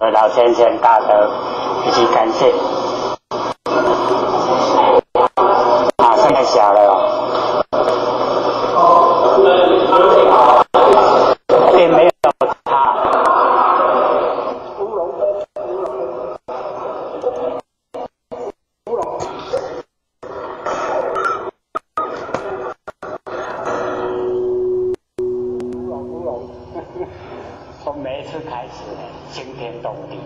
老先生大德以及感谢。啊，现在小了，并没有他。从每一次开始呢，惊天动地。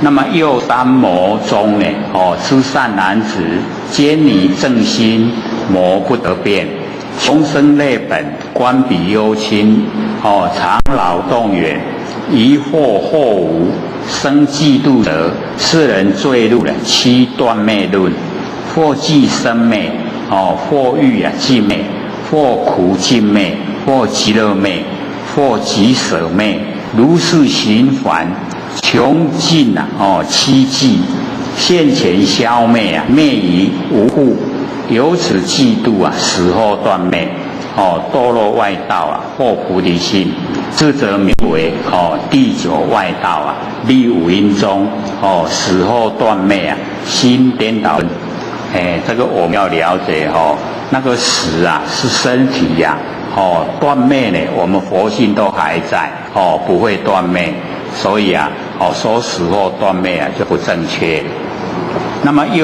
那么右三魔中呢，哦，出善男子，坚尼正心，魔不得变。终生内本，观彼幽亲，哦，常劳动远，疑惑或无，生嫉妒者，世人坠入了七断灭论，或即生灭，哦，或欲啊寂灭，或苦尽灭，或极乐灭，或极舍灭，如是循环。穷尽啊，哦，七际现前消灭啊，灭于无故，由此嫉妒啊，死后断灭，哦，堕落外道啊，或菩提心，这则名为哦第九外道啊，立五阴中哦，死后断灭啊，心颠倒，哎，这个我们要了解哦，那个死啊是身体呀，哦，断灭呢，我们佛性都还在，哦，不会断灭。所以啊，哦，说死后断灭啊就不正确。那么又。